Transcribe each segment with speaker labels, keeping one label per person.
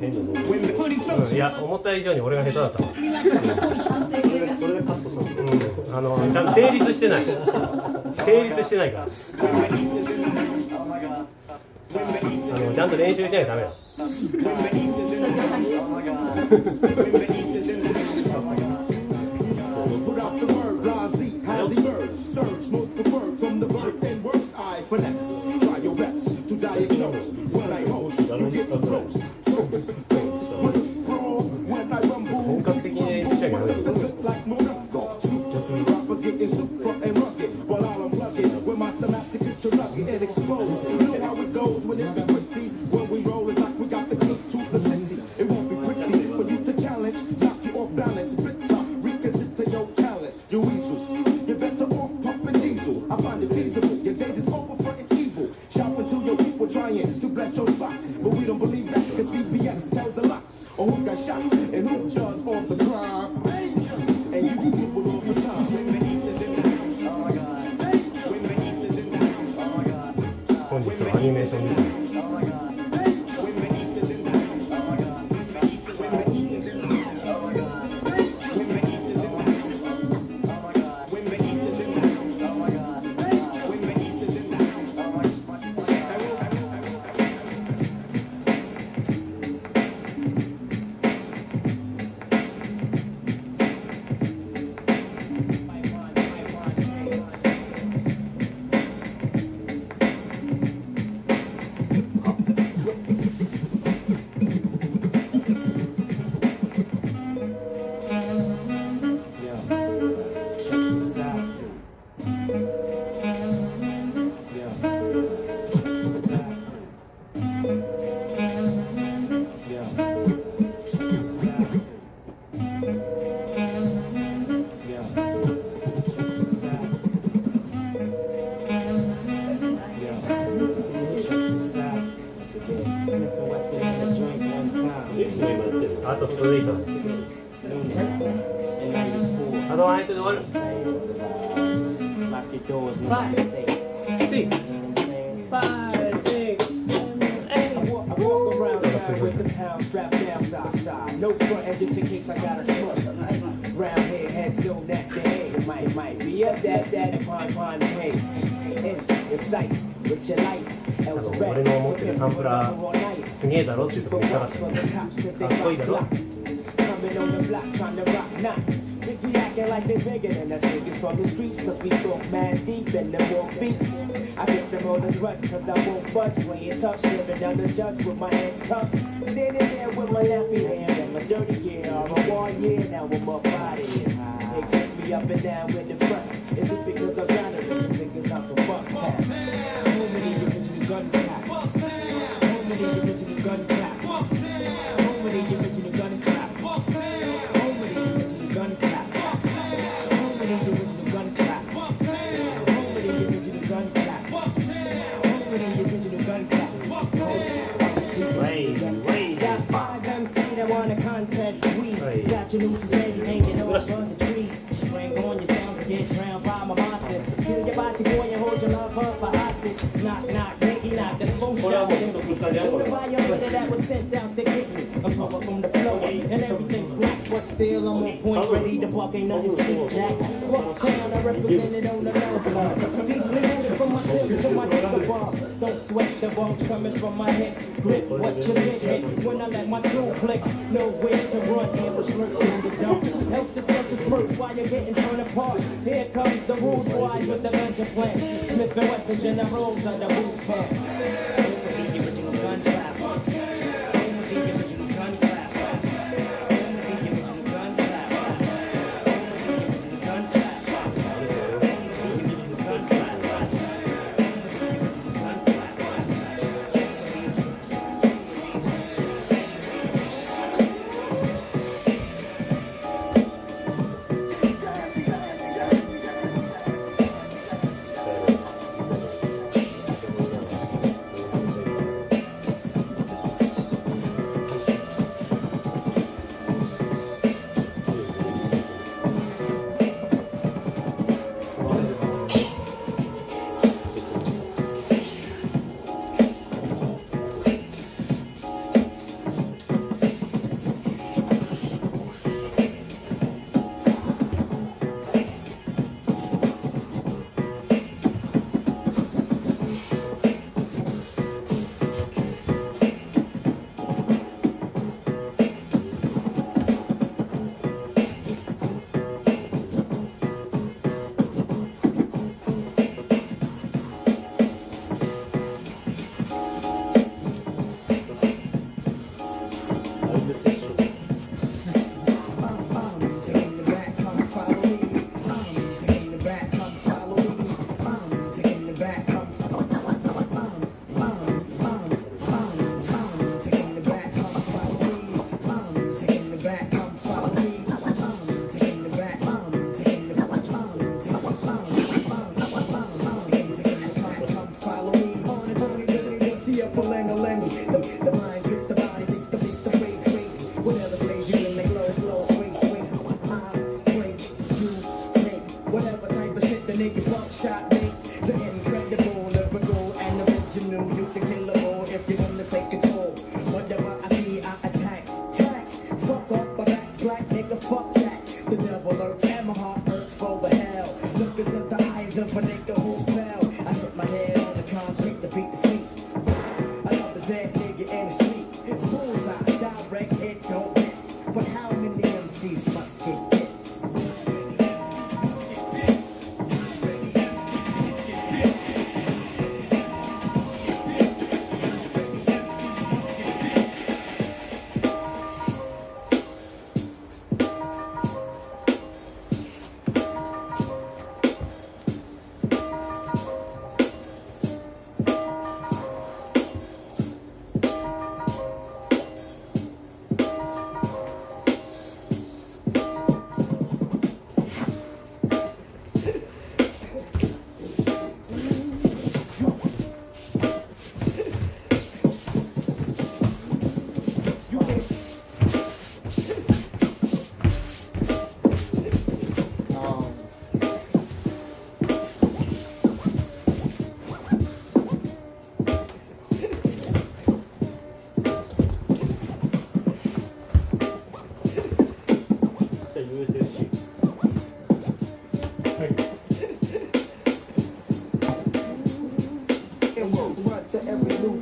Speaker 1: 変な動画うん。いや思った以上に俺が下手だった。わ
Speaker 2: 反省系が
Speaker 3: それでカットしたの
Speaker 1: うん。あのちゃんと成立してない。成立してないから。あのちゃんと練習しないとダメだ。
Speaker 4: walk around town with the pound strapped down side side. No front end just in case I got a smoke. Round head heads don't act the head. It might, might be a that that and pine pine hey. Enter your sight with your light.
Speaker 1: 多分俺の持ってるサンプラーすげえだろっていうところ見せたかったんだよかっこいいだろ
Speaker 4: Coming on the block trying to rock knots. we acting like they bigger than us niggas from the streets, cause we stalk man deep in the walk beats. I fix them all the grudge, cause I won't budge. Playing tough, staring down the judge with my hands cupped. Standing there with my nappy hand and my dirty gear. I'm a one year, now I'm up here. They take me up and down with the front. Is it because I'm not a Is it I'm from Bucktown? How many original gun claps? How many that was sent out to get me. I'm talking from the floor, and everything's black, but still I'm on point, ready to buck, ain't nothing sweet, Jack. Rock town, I represent it on the block. Deeply rooted from my lips to my neck above. Don't sweat the bones coming from my head. Grip what you hit when I let my tool click. Nowhere to run, ambush lurks in the dark. Help to step the smirks while you're getting torn apart. Here comes the rude boys with the ganja plants. Smith and Wesson generals on the boot camps.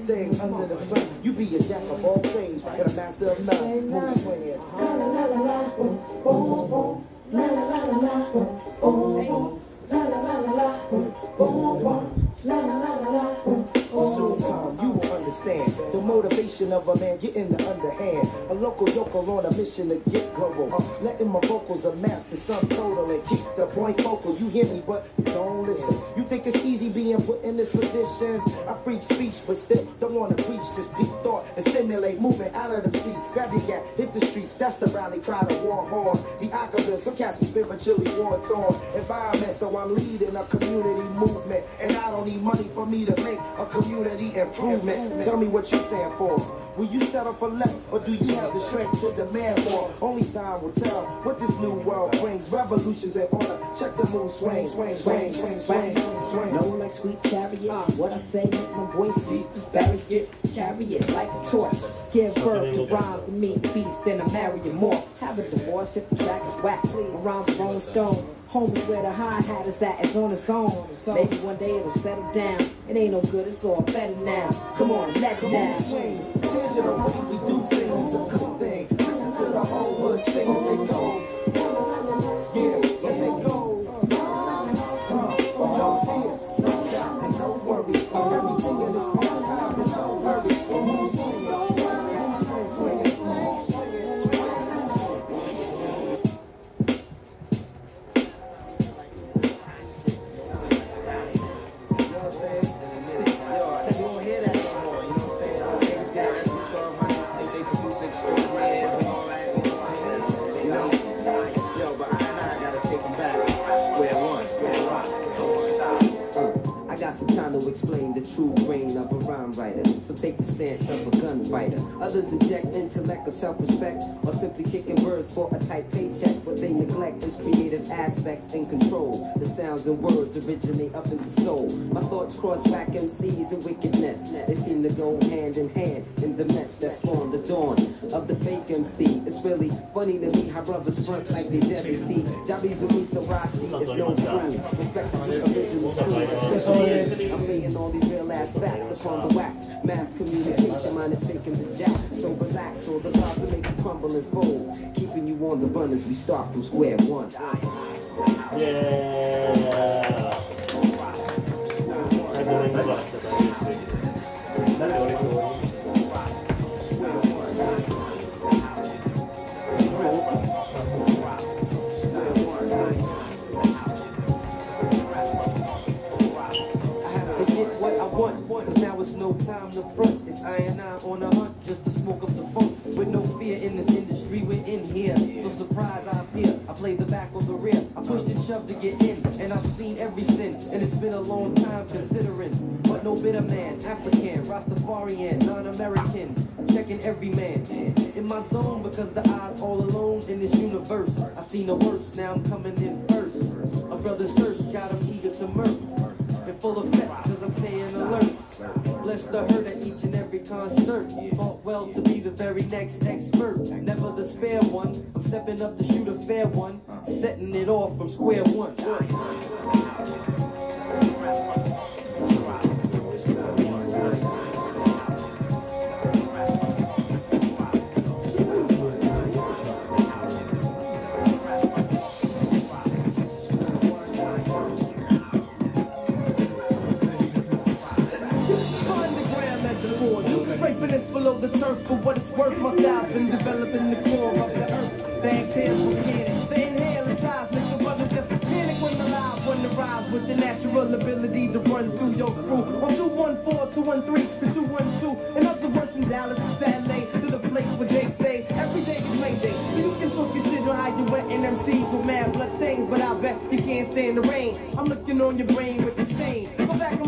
Speaker 1: Thing under the sun. You be a jack of all trades and a master of none. Move swinging. Soon come, you will understand the motivation of a man getting the underhand. A local joker on a mission to get global. Uh, letting my vocals amass to some total and keep the point focal. You hear me, but don't some cats are spiritually war torn. Environment, so I'm leading a community movement. And I don't need money for me to make a community improvement. Tell me what you stand for. Will you settle for less, or do you have the strength to demand more? Only time will tell what this new world brings. Revolutions in order. Check the mood swing, swing, swing, swing, swing, swing, swing.
Speaker 5: No like sweet chariot. What I say make my voice sweet. Barry get carry it like a torch. Give birth to rhymes to meet beast, then I marry you more. Have a divorce if the track is whack. Around the Rolling Stone. Home is where the hi hat is at, it's on its own. Maybe one day it'll settle down. It ain't no good, it's all better now. Come on, let it down.
Speaker 1: swing. Change the way we do things. A good thing. Listen to the whole hood sing
Speaker 6: It's really funny to me how brothers front like they deaf see. Jabbies with me, so Rashi is no fool. Respect for the original school. I'm laying all these real ass facts upon the wax. Mass communication, mine is faking the jacks. So relax, or the thoughts will make you crumble and fold. Keeping you on the run as we start from square one.
Speaker 2: イ
Speaker 6: to front. It's I and I on a hunt just to smoke up the funk. With no fear in this industry, we're in here. So surprise, I appear. I play the back or the rear. I pushed and shoved to get in. And I've seen every sin. And it's been a long time considering. But no bitter man, African, Rastafarian, non-American. Checking every man. In my zone because the eyes all alone in this universe. I seen the worst, now I'm coming in first. A brother's thirst got him eager to murk. And full of effect, cause I'm staying alert. Bless the hurt at each and every concert. Fought well to be the very next expert. Never the spare one. I'm stepping up to shoot a fair one. Uh. Setting it off from square one.
Speaker 7: Metaphors. You can scraping this below the turf for what it's worth. My style's been developing the core of the earth. The exhales from cannon. The inhale is seismic, so brother just panic when the live when the rise with the natural ability to run through your crew. On 214, 213, the 212. In other words, from Dallas to LA to the place where Jay stay. Every day is Mayday. So you can talk your shit on how you wetting MCs with mad blood stains, but I bet you can't stand the rain. I'm looking on your brain with the stain. Go back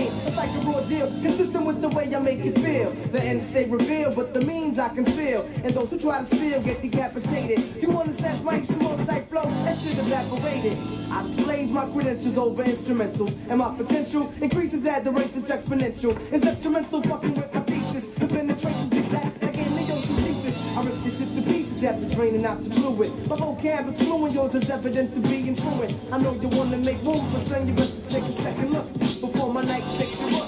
Speaker 7: It's like a raw deal, consistent with the way I make it feel. The ends stay revealed, but the means I conceal. And those who try to steal get decapitated. You wanna snatch my H2O type flow? That shit evaporated. I displays my credentials over instrumental, and my potential increases at the rate that's exponential. It's detrimental fucking with my thesis. The penetration's exact. Like in Neo's thesis. I rip this shit to pieces after draining out the fluid. My whole campus fluent, yours is evident to be intruing. I know you wanna make moves, but son, you to take a second look my night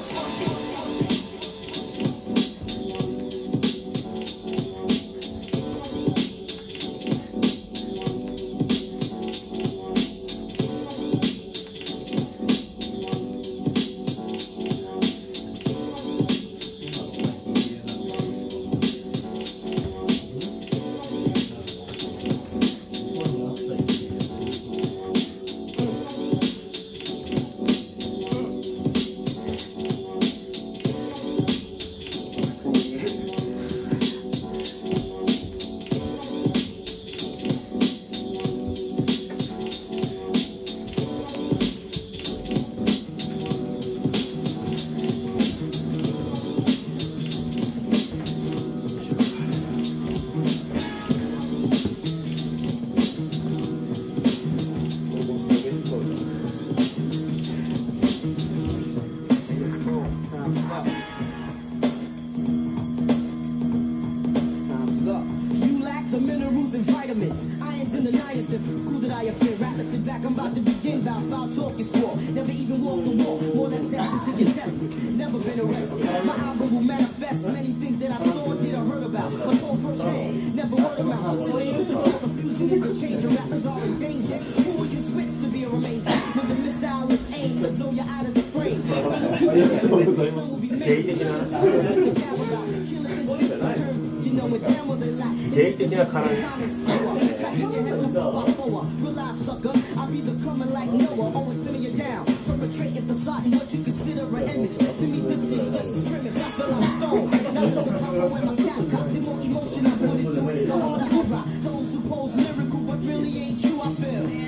Speaker 3: it, the harder I rock. Those who pose lyrical, but really ain't true, I feel.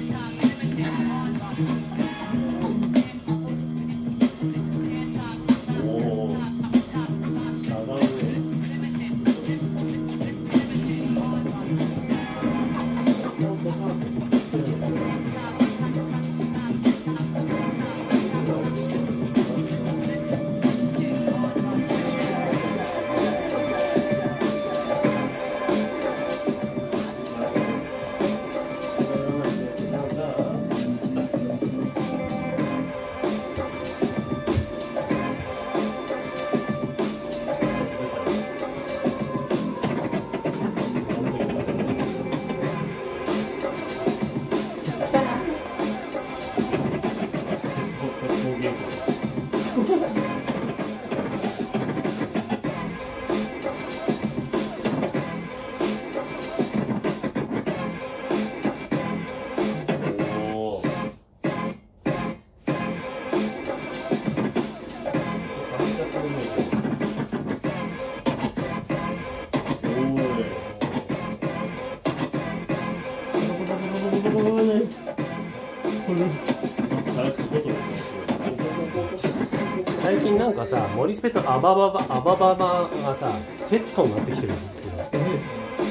Speaker 2: 最近なんかさモリスペとアバババアバババがさセットになってきてる。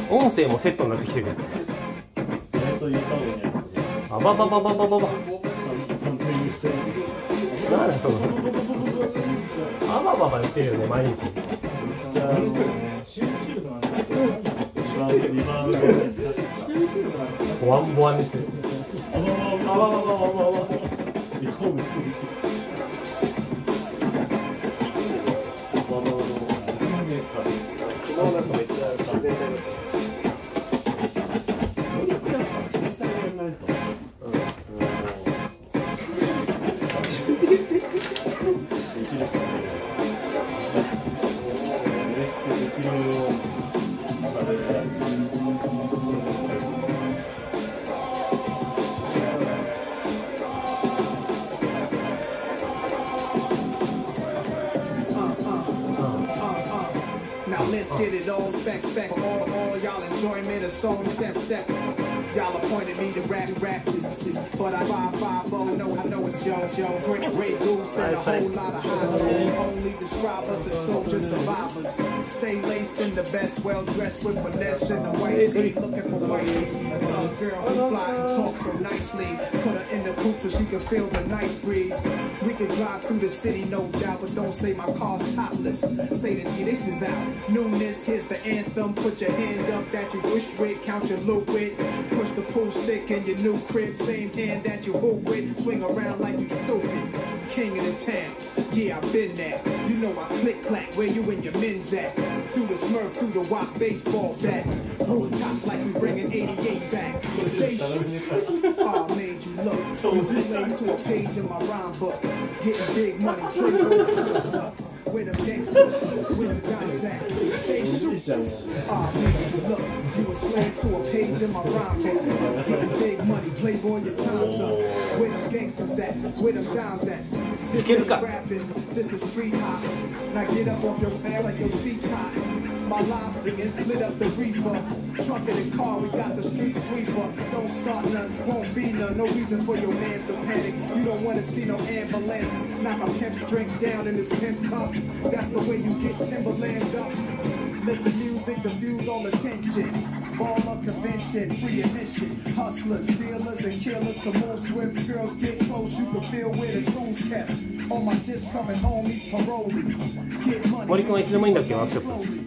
Speaker 2: 音声もセットになってきてる。アバババババババ。なんだその。あばばば言ってるよね毎日。ボワンボワンにしてる。
Speaker 8: あわわわわわわ。日本
Speaker 9: 昨日なんかめっちゃ風邪痛いの。
Speaker 10: Thank you. Get it all spec spec all all y'all enjoyment of song step step. Y'all appointed me to rap rap this this, but I five five oh no I know it's Joe Joe Great Ray Goose and a whole lot of high. Only describe us as soldiers survivors. Stay laced in the best, well dressed with finesse in the white tee, looking for white. A girl who fly and talk so nicely. Put her in the coupe so she can feel the nice breeze. We can drive through the city, no doubt, but don't say my car's topless. Say the T, this is out. Newness, here's the anthem. Put your hand up that you wish with, count your loot with. Push the pool stick in your new crib, same hand that you hoop with. Swing around like you stupid. King of the town, yeah, I've been there. You know I click clack, where you and your men's at? Through the smurf, through the wop baseball bat. Rooftop like we bringing 88 back. Oh, made you look. Slave to a page in my rhyme book. Getting big money, play both times up. Where them gangsters, where them guns at? They shoot. Oh, made you look. You a slave to a page in my rhyme book. Getting big money, playboy, your time's up. Where them gangsters at? Where them dimes at? This ain't rapping, this is street hop. Now get up off your ass like your seat hot my life and lit up the reefer. Trunk in the car, we got the street sweeper. Don't start none, won't be none. No reason for your mans to panic. You don't wanna see no ambulances. Knock a pimp's drink down in this pimp cup. That's the way you get Timberland up. Let the music diffuse all attention. Ball up convention, free admission. Hustlers, dealers, and killers come on swift. Girls get close, you can feel where the tools kept. All my just coming home, these parolees. Get money.
Speaker 2: What are you going to the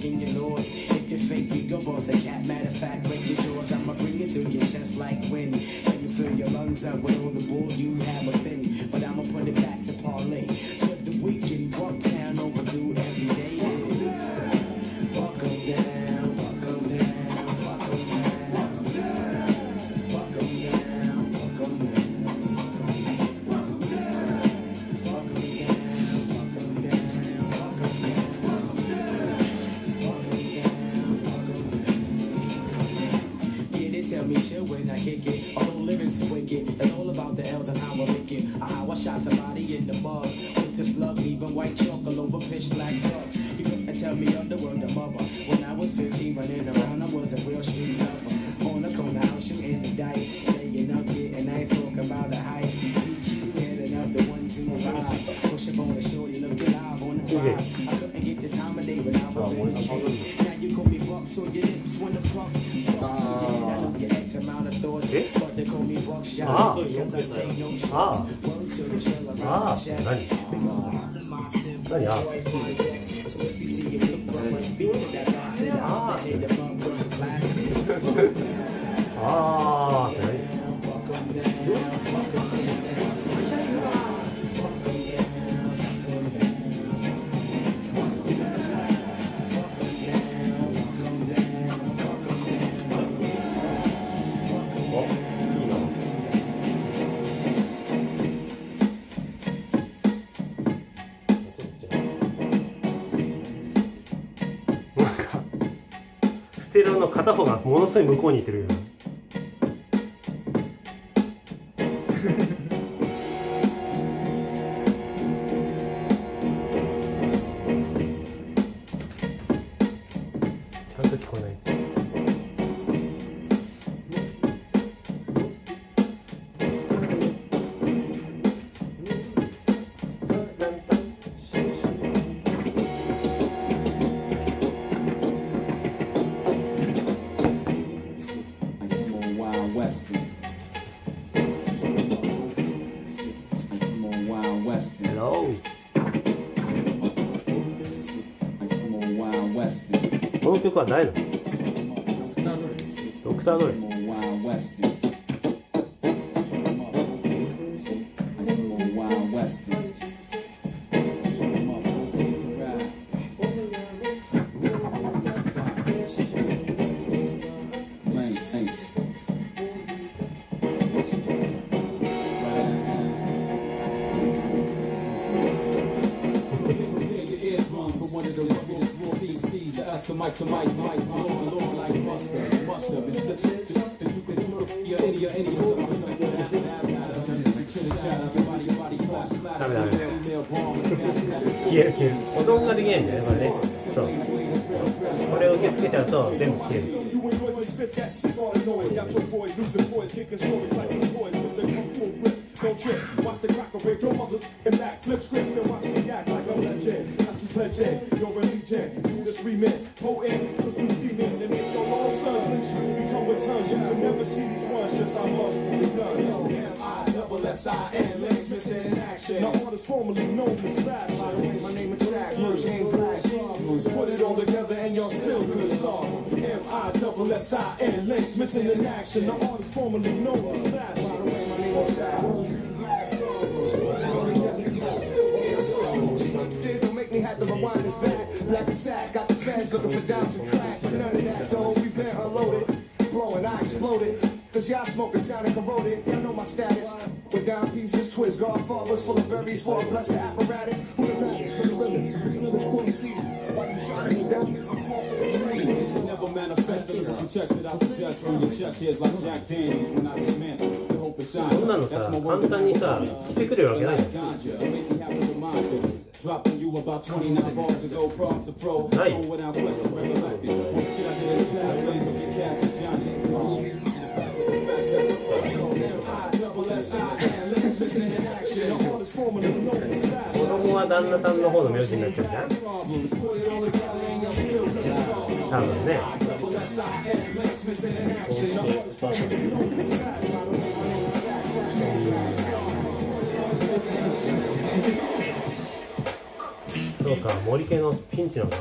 Speaker 4: working your lows. If you fake, you go boss. nice. Staying up getting nice, talk about the highest BGQ, heading up the one, two, five. Push up on the shorty, look alive on the drive. I couldn't get the time of day when I was in the gym. Now you call me Buck, so your lips wanna fuck.
Speaker 2: Ah.
Speaker 4: So see to that
Speaker 2: ステレオの片方がものすごい向こうに行ってるよちゃこの曲は誰なの？ドクター・ドレ保存ができないんだよねこれねそうこれを受け付けちゃうと全部消える
Speaker 1: You. Got your a you religion. Two to three men, potent, cause we see men. Make your long sons you, become returns. You can never see these ones, just how much the gun. M-I-double-S-I-N, let's miss it in action. Now artist formerly known as Fat. By the way, my name is Jack, first name Black. Put it all together and y'all still could solve. M-I-double-S-I-N, links missing in action. The artist formerly known as Fat. By the way, my name is Jack. Don't make me have to rewind this back. Black and sack, got the fans looking for dimes and crack. But none of that, though. We been unloaded. Blowing, I exploded. Cause y'all smoking sounding corroded. Y'all know my status. With down pieces, twist, godfathers full of berries for a blessed apparatus. Who the baddest, who the realest, who's realest, cool seasons. Why you trying to down this
Speaker 11: Never manifested the text that I possess from your chest here's like Jack Daniels when I dismantle the hope inside.
Speaker 2: こんなのさ簡単にさ来てくれるわけないよ
Speaker 11: Dropping you about 29 bars ago, props to pro. Go without question, recollected. What shit I did in the past, blaze up your cash with Johnny.
Speaker 2: Oh. 子供は旦那さんの方の名字になっちゃうじゃん多分ねそうか森家のピンチなのか。